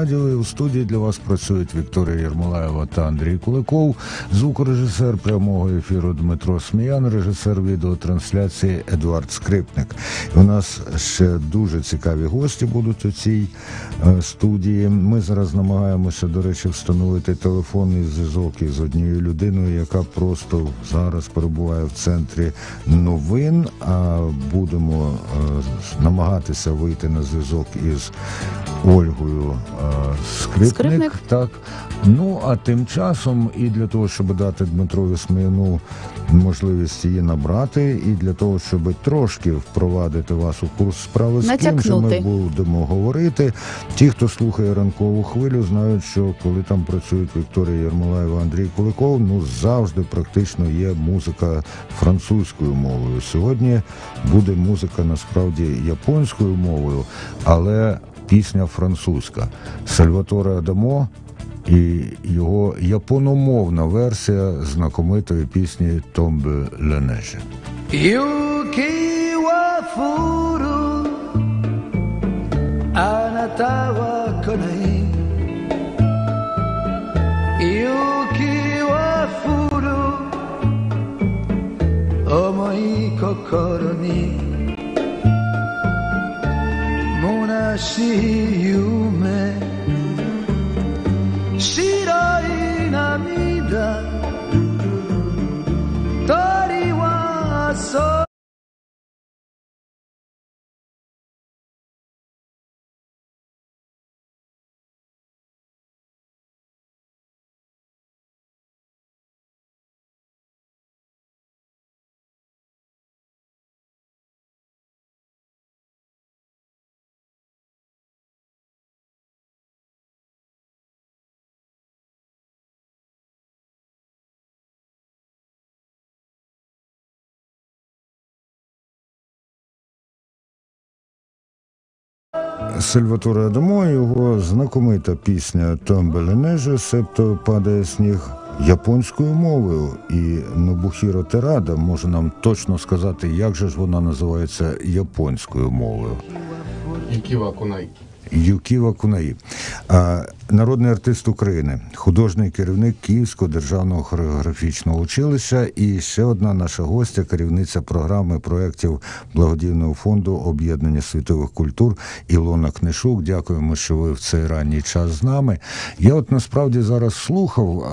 Радіо у студії для вас працюють Вікторія Єрмолаєва та Андрій Куликов, звукорежисер прямого ефіру Дмитро Сміян, режисер відеотрансляції Едуард Скрипник. У нас ще дуже цікаві гості будуть у цій е, студії. Ми зараз намагаємося, до речі, встановити телефонний зв'язок із однією людиною, яка просто зараз перебуває в центрі новин. А будемо е, намагатися вийти на зв'язок із Ольгою. Скрипник, Скрипник. так. Ну а тим часом, і для того, щоб дати Дмитрові Сміяну можливість її набрати, і для того, щоб трошки впровадити вас у курс справи з тим, що ми будемо говорити. Ті, хто слухає ранкову хвилю, знають, що коли там працюють Вікторія Єрмолаєва, Андрій Куликов, ну завжди практично є музика французькою мовою. Сьогодні буде музика насправді японською мовою, але пісня французька. Сальваторе Адамо і його япономовна версія знакомитої пісні Томбе Ленеже. Yuki wa furu see you, man. Сальваторе Адамо, його знакомита пісня Томбе Ленеже, себто падає сніг японською мовою. І Нобухіро Терада може нам точно сказати, як же ж вона називається японською мовою. Юківа Кунаї. Юківа Кунаї, народний артист України, художній керівник Київського державного хореографічного училища і ще одна наша гостя, керівниця програми проєктів благодійного фонду об'єднання світових культур Ілона Книшук. Дякуємо, що ви в цей ранній час з нами. Я от насправді зараз слухав,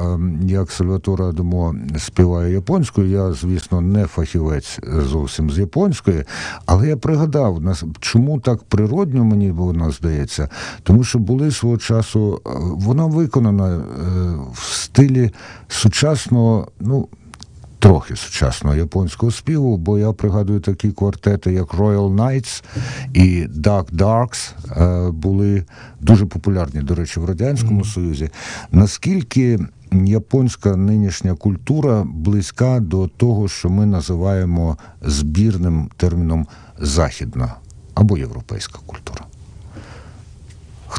як Сальватора Адамо співає японською. Я, звісно, не фахівець зовсім з японської, але я пригадав, чому так природньо мені воно здається. Тому що були свого часу, вона виконана е, в стилі сучасного, ну. Трохи сучасного японського співу, бо я пригадую такі квартети, як Royal Knights і Dark Darks, е, були дуже популярні, до речі, в Радянському Союзі. Наскільки японська нинішня культура близька до того, що ми називаємо збірним терміном західна або європейська культура?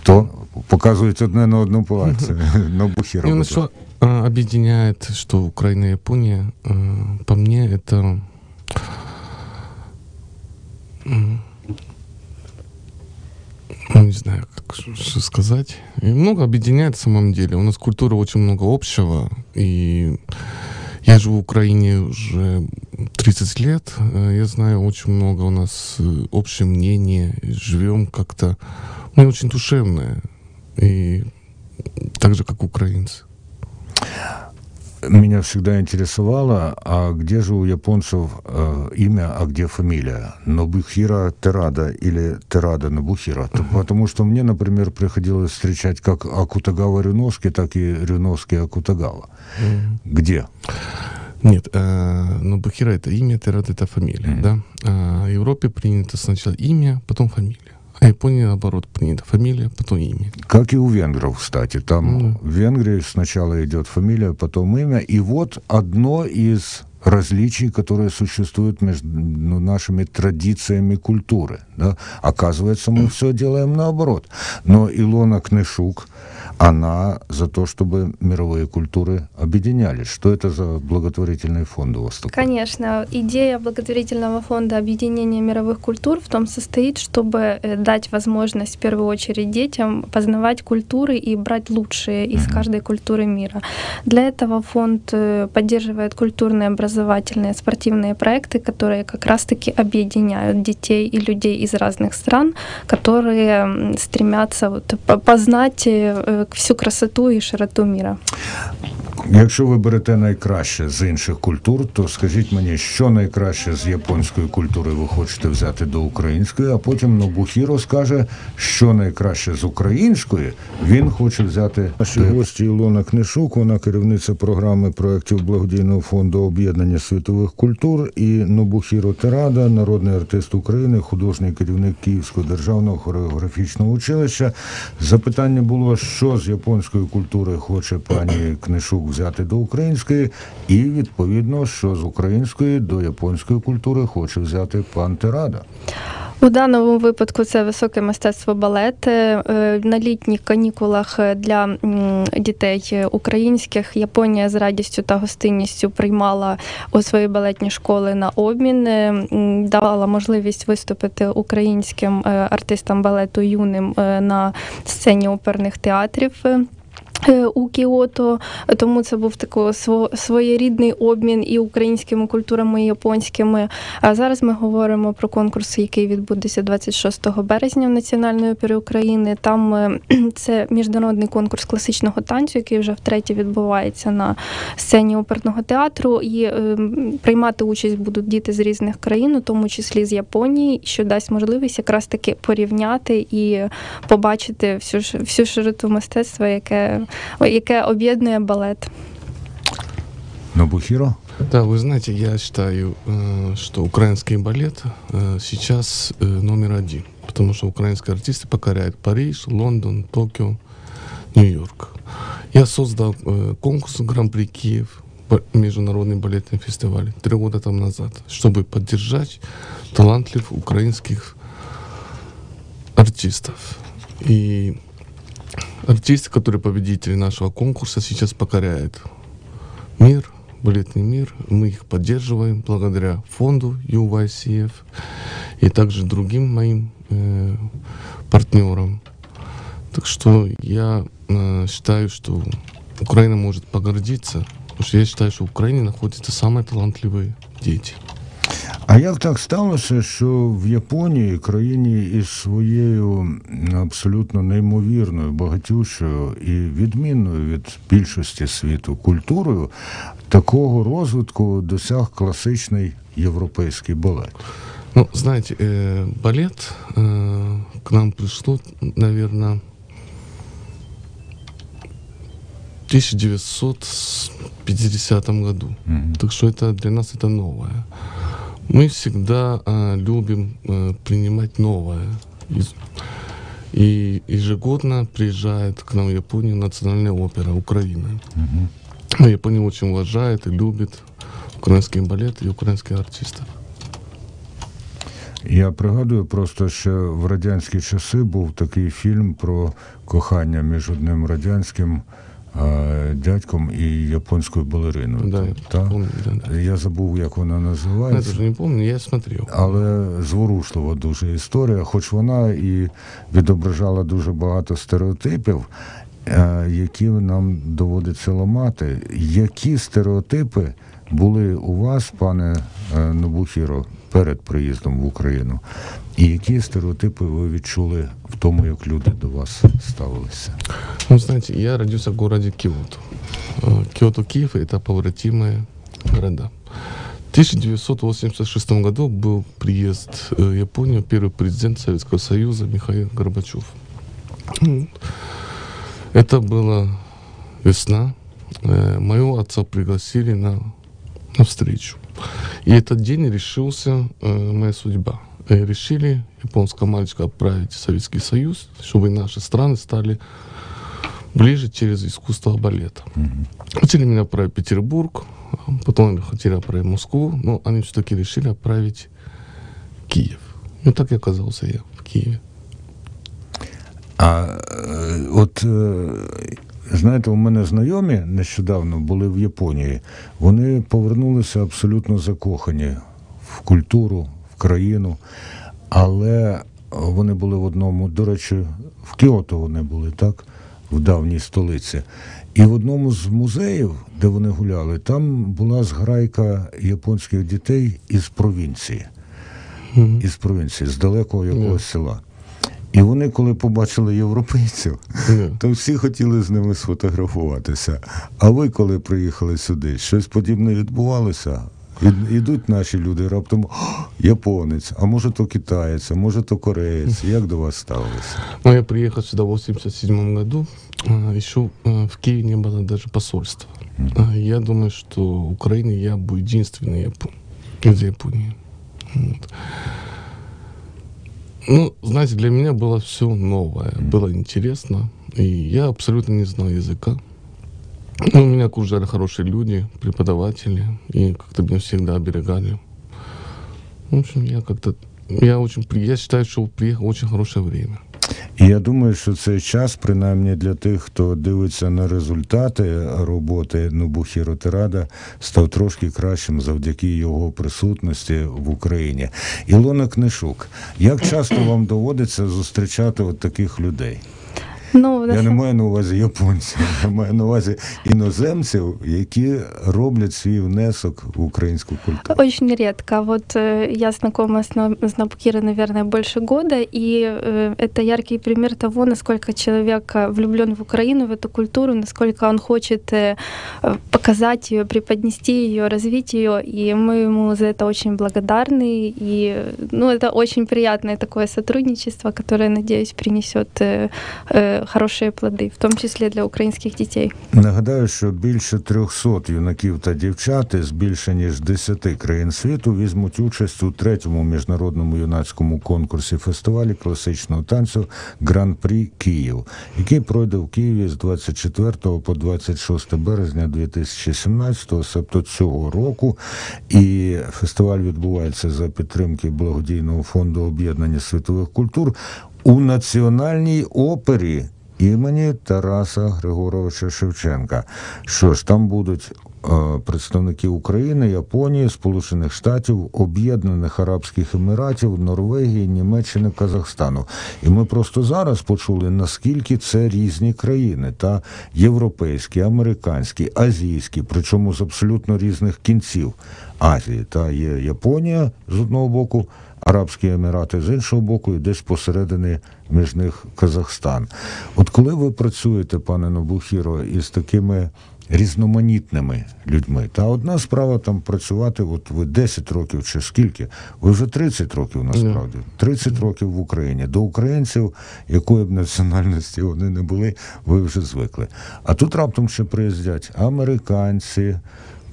Хто? Показують одне на одну пальці. Нобухіро. Ну, будь что а, объединяет, что Украина и Япония, а, по мне, это ну, не знаю, как что сказать. И много объединяет в самом деле. У нас культура очень много общего. И я живу в Украине уже 30 лет. Э, Я знаю очень много у нас э, общее мнение. и Живем как-то... Мы очень душевные. И так же, как украинцы. Меня всегда интересовало, а где же у японцев э, имя, а где фамилия? Нобухира Терада или Терада Нобухира? Т- Потому что мне, например, приходилось встречать как Акутагава Рюноски, так и Рюноски Акутагава. Где? Нет, э, но Бахира это имя, Терат это фамилия, Мгм. да. А в Европе принято сначала имя, потом фамилия. А в Японии, наоборот, принято фамилия, потом имя. Как и у венгров, кстати. Там Ну в Венгрии сначала идет фамилия, потом имя. И вот одно из различий, которые существуют между ну, нашими традициями культуры. Да? Оказывается, мы все делаем наоборот. Но Илона Кнышук, она за то, чтобы мировые культуры объединялись. Что это за благотворительный фонд у вас такой? Конечно, идея благотворительного фонда объединения мировых культур в том состоит, чтобы э, дать возможность в первую очередь детям познавать культуры и брать лучшие из каждой культуры мира. Для этого фонд э, поддерживает культурные, образовательные, спортивные проекты, которые как раз-таки объединяют детей и людей из разных стран, которые стремятся вот по- познать э, всю красоту и широту мира. Якщо ви берете найкраще з інших культур, то скажіть мені, що найкраще з японської культури ви хочете взяти до української, а потім Нобухіро скаже, що найкраще з української він хоче взяти. Наші гості Ілона Книшук, вона керівниця програми проєктів благодійного фонду об'єднання світових культур, і Нобухіро Терада, народний артист України, художній керівник Київського державного хореографічного училища. Запитання було, що з японської культури хоче пані Книшук взяти до української, і відповідно, що з української до японської культури хоче взяти пан Терада. У даному випадку це високе мистецтво балет. Е, На літніх канікулах для дітей українських Японія з радістю та гостинністю приймала у свої балетні школи на обмін, е, давала можливість виступити українським е, артистам балету юним е, на сцені оперних театрів. Е, У Кіото, тому це був такий сво- своєрідний обмін і українськими культурами, і японськими. А зараз ми говоримо про конкурс, який відбудеться 26 березня в Національної опері України. Там е, це міжнародний конкурс класичного танцю, який вже втретє відбувається на сцені оперного театру. І е, приймати участь будуть діти з різних країн, у тому числі з Японії, що дасть можливість якраз таки порівняти і побачити всю всю широту мистецтва, яке, яке об'єднує балет. Нобухіро? Да, вы знаете, я считаю, э, что украинский балет э, сейчас э, номер один, потому что украинские артисты покоряют Париж, Лондон, Токио, Нью-Йорк. Я создал э, конкурс Гран-при Киев, ба- международный балетный фестиваль, три года там назад, чтобы поддержать талантливых украинских артистов. И артисты, которые победители нашего конкурса, сейчас покоряют мир, балетный мир. Мы их поддерживаем благодаря фонду UYCF и также другим моим э, партнерам. Так что я э, считаю, что Украина может погордиться, потому что я считаю, что в Украине находятся самые талантливые дети. А як так сталося, що в Японії, країні із своєю абсолютно неймовірною, багатючою і відмінною від більшості світу культурою, такого розвитку досяг класичний європейський балет? Ну, знаете, э, балет э, к нам пришло, наверное, в 1950 году. Так что это для нас это новое. Мы всегда э, любим э, принимать новое. Из- И ежегодно приезжает к нам в Японию национальная опера Украины. А Япония очень уважает и любит украинский балет и украинских артистов. Я пригадую просто, що в радянські часи був такий фільм про кохання між одним радянським е, дядьком і японською балериною. Да, я Та? помню, да, да. Я забув, як вона називається. даже не помню, я смотрел. Але зворушлива дуже історія, хоч вона і відображала дуже багато стереотипів, е, які нам доводиться ламати. Які стереотипи були у вас, пане е, Нобухіро, перед приїздом в Україну? І які стереотипи ви відчули в тому, як люди до вас ставилися? Ну, знаете, я родился в городе Киото. Э, Киото, Киев — это поворотимые города. В 1986 году был приезд э, в Японию, первый президент Советского Союза Михаил Горбачев. М. Это была весна. Э, Моего отца пригласили на, на встречу. И этот день решился э, моя судьба. Э, Решили японского мальчика отправить в Советский Союз, чтобы наши страны стали ближе через искусство балета. Хотели меня отправить в Петербург, потом они хотели отправить в Москву, но они все-таки решили отправить в Киев. Ну так и оказался я в Киеве. А е, от е, знаєте, у мене знайомі нещодавно були в Японії. Вони повернулися абсолютно закохані в культуру, в країну, але вони були в одному, до речі, в Кіото вони були, так? В давній столиці. І в одному з музеїв, де вони гуляли, там була зграйка японських дітей із провінції із провінції, з далекого якогось села. І вони, коли побачили європейців, Ні. то всі хотіли з ними сфотографуватися. А ви, коли приїхали сюди, щось подібне відбувалося? І- Ідуть наші люди раптом «О, японець, а може то китаєць, а може то кореєць. Як до вас ставилися? Ну, я приехал сюда в 87 году. а, Еще а, в Киеве не было даже посольства. А, Я думаю, что в Украине я был единственный япон... из Японии. Вот. Ну, знаете, для меня было все новое, было интересно. И я абсолютно не знал языка. Но меня окружали хорошие люди, преподаватели, и как-то меня всегда оберегали. В общем, я как-то... Я очень... Я считаю, что приехал очень хорошее время. І я думаю, що цей час, принаймні для тих, хто дивиться на результати роботи Нобухіро Тирада, став трошки кращим завдяки його присутності в Україні. Ілона Книшук, як часто вам доводиться зустрічати от таких людей? Ну, Я на не сам- маю на увазі японців, я маю на увазі іноземців, які роблять свій внесок в українську культуру. Очень редко. Вот э, я знакома с, На- с Набукирой, наверное, больше года, и э, это яркий пример того, насколько человек э, влюблен в Украину, в эту культуру, насколько он хочет э, э, показать ее, преподнести ее, развить ее, и мы ему за это очень благодарны. И э, ну, это очень приятное такое сотрудничество, которое, надеюсь, принесет э, э, хорошие плоды, в том числе для украинских детей. Нагадаю, що більше 300 юнаків та дівчат із більше ніж 10 країн світу візьмуть участь у третьому міжнародному юнацькому конкурсі фестивалі класичного танцю Гран-прі Київ, який пройде в Києві з 24 по 26 березня 2017, себто цього року. І фестиваль відбувається за підтримки благодійного фонду об'єднання світових культур у національній опері імені Тараса Григоровича Шевченка. Що ж, там будуть представники України, Японії, Сполучених Штатів, Об'єднаних Арабських Еміратів, Норвегії, Німеччини, Казахстану. І ми просто зараз почули, наскільки це різні країни, та європейські, американські, азійські, причому з абсолютно різних кінців Азії. Та є Японія з одного боку, Арабські Емірати з іншого боку, і десь посередині між них Казахстан. От коли ви працюєте, пане Нобухіро, із такими різноманітними людьми, та одна справа там працювати, от ви 10 років чи скільки, ви вже 30 років насправді, 30 років в Україні. До українців, якої б національності вони не були, ви вже звикли. А тут раптом ще приїздять американці.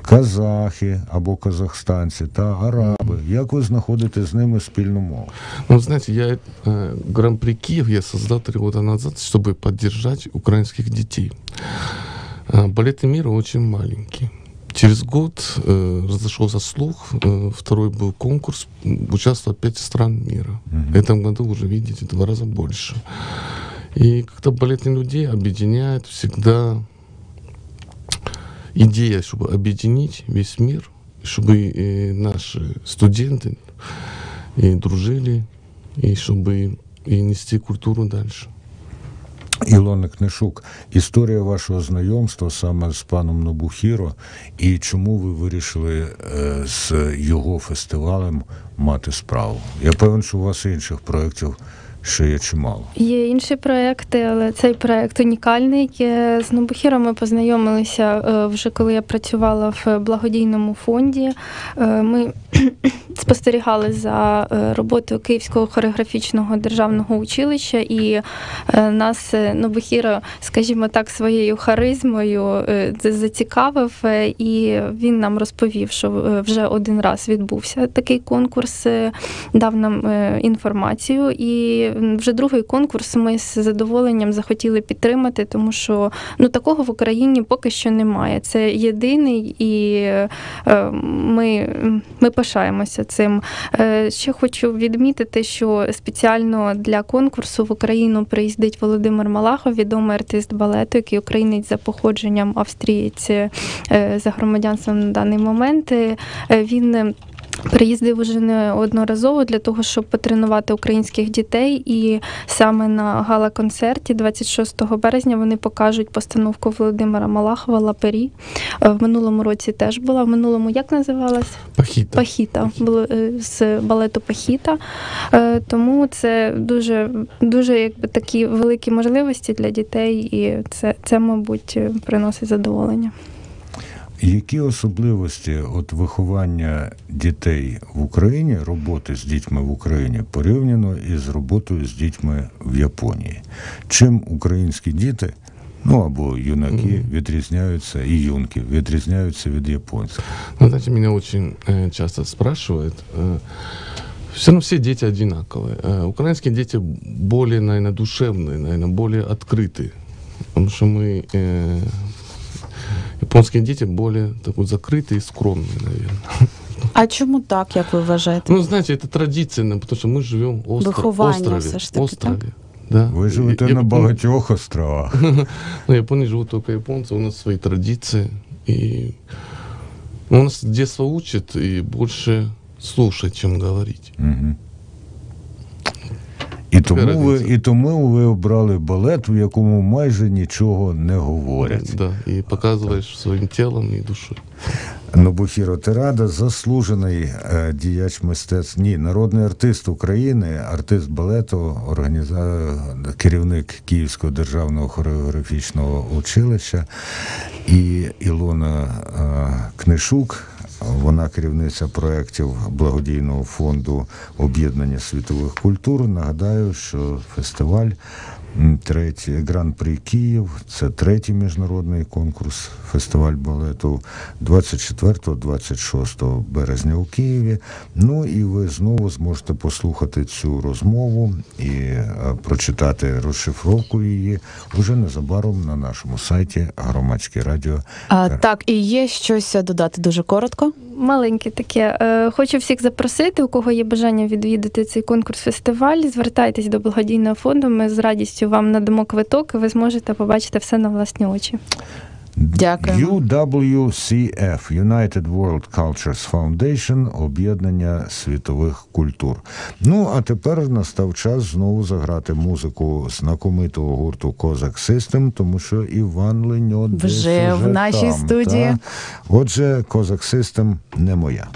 Казахи або казахстанці та араби. Як ви знаходите з ними спільну мову? Ну, знаете, я э, Гран-при Киев я создал три года назад, чтобы поддержать украинских детей. А, балеты мира очень маленький. Через год э, разошелся слух, э, второй был конкурс, участвовало пять стран мира. В этом году уже, видите, два раза больше. И как-то балетных людей объединяет всегда идея, чтобы объединить весь мир, чтобы э, наши студенты и дружили, и чтобы и нести культуру дальше. Ілона Книшук, історія вашого знайомства саме з паном Нобухіро, і чому ви вирішили е, з його фестивалем мати справу? Я певен, що у вас інших проєктів ще є чимало. Є інші проекти, але цей проект унікальний. З Нобухіром ми познайомилися е, вже коли я працювала в благодійному фонді. Е, Ми спостерігали за е, роботою Київського хореографічного державного училища, і нас Нобухіро, скажімо так, своєю харизмою зацікавив, і він нам розповів, що вже один раз відбувся такий конкурс, дав нам інформацію, і вже другий конкурс ми з задоволенням захотіли підтримати, тому що ну такого в Україні поки що немає. Це єдиний, і е, ми, ми пишаємося цим. Е, Ще хочу відмітити, що спеціально для конкурсу в Україну приїздить Володимир Малахов, відомий артист балету, який українець за походженням австрієць е, за громадянством на даний момент. Він Приїздив уже неодноразово для того, щоб потренувати українських дітей, і саме на гала-концерті 26 березня вони покажуть постановку Володимира Малахова Лапері. Е, В минулому році теж була. В минулому як називалась? Пахита. Пахіта було е, з балету Пахіта. Е, Тому це дуже, дуже якби такі великі можливості для дітей, і це, це мабуть, приносить задоволення. Які особливості от виховання дітей в Україні, роботи з дітьми в Україні порівняно із роботою з дітьми в Японії? Чим українські діти, ну або юнаки, відрізняються і юнки відрізняються від японців? Ну, знаете, меня очень э, часто спрашивают. все равно все дети одинаковые. Э, украинские дети более, наверное, душевные, наверное, более открытые. Потому что мы... э, японские дети более так вот, закрытые и скромные, наверное. А чому так, як ви вважаєте? Ну, знаете, это традиция, наверное, потому что мы живем в остро- острове. все ж таки, острове. так? Да. Ви живете Я- на багатьох островах. На Японии живут только японцы, у нас свои традиции. И ну, у нас с детства учат и больше слушать, чем говорить. Мгм. І тому, ви, і тому ви обрали балет, в якому майже нічого не говорять. Да, и показываешь своим телом и душой. Нобухіро Терада, заслужений е, діяч мистецтв, ні, народний артист України, артист балету, організа... керівник Київського державного хореографічного училища і Ілона е, Книшук. Вона керівниця проєктів благодійного фонду об'єднання світових культур. Нагадаю, що фестиваль третій гран-прі Київ. Це третій міжнародний конкурс фестиваль балету 24-26 березня у Києві. Ну і ви знову зможете послухати цю розмову і е, прочитати розшифровку її уже незабаром на нашому сайті Громадське радіо. А, так, і є щось додати дуже коротко. Маленьке таке. Е, Хочу всіх запросити, у кого є бажання відвідати цей конкурс-фестиваль. Звертайтесь до благодійного фонду. Ми з радістю вам надамо квиток, і ви зможете побачити все на власні очі. Дякуємо. UWCF United World Cultures Foundation об'єднання світових культур. Ну а тепер настав час знову заграти музику знакомитого гурту Козак System, тому що Іван Леньо Вже в нашій там, студії. та? Отже, Козак System не моя.